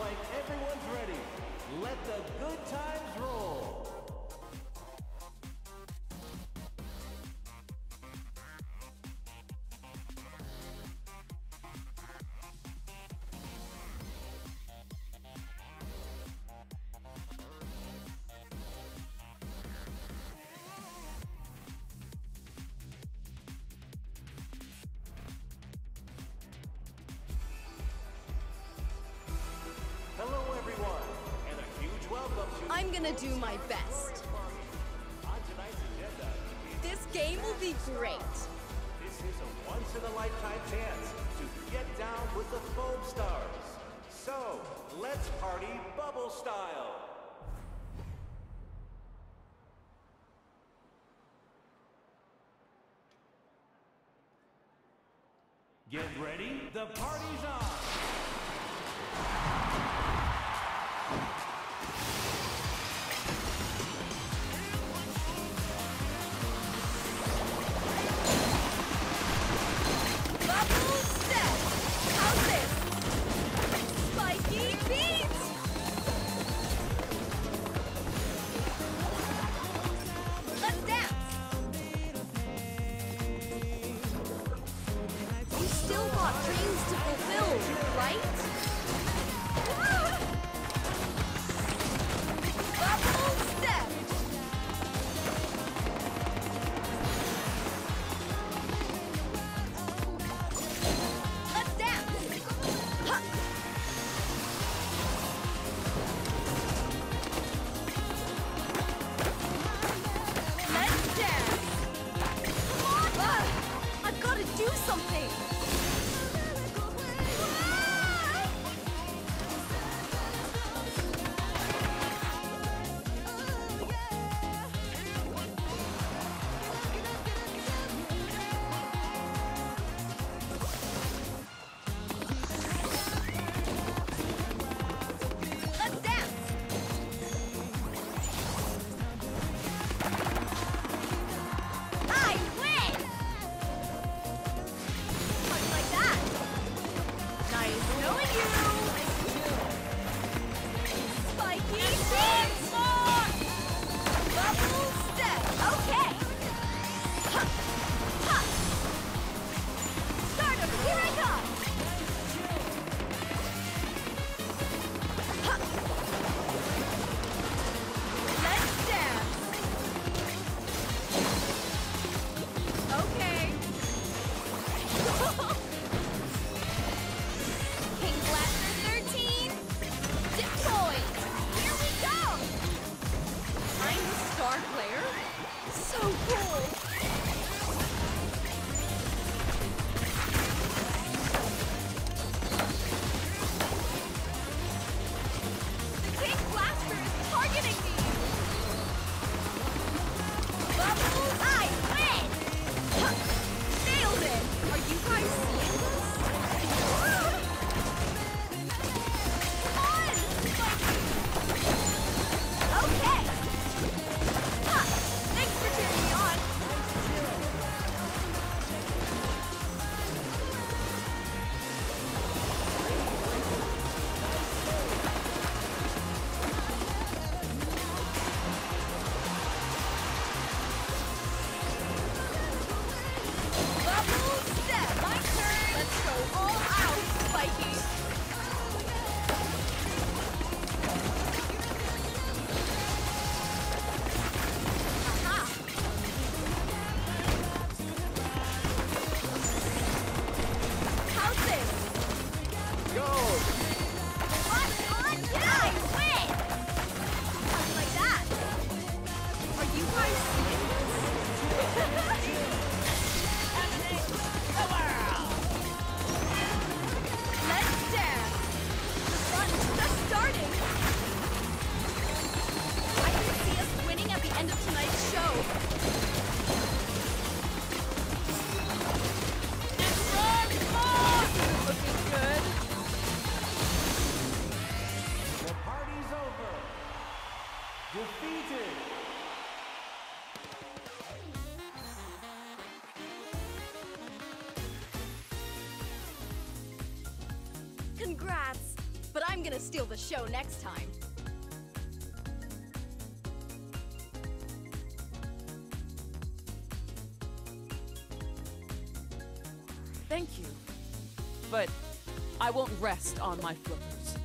like everyone's ready. Let the good times roll. I'm gonna do my best. This game will be great. This is a once-in-a-lifetime chance to get down with the FOAMSTARS. So, let's party bubble style. Get ready, the party's on! so cool! Ha ha ha! Congrats! But I'm gonna steal the show next time. Thank you. But I won't rest on my flippers.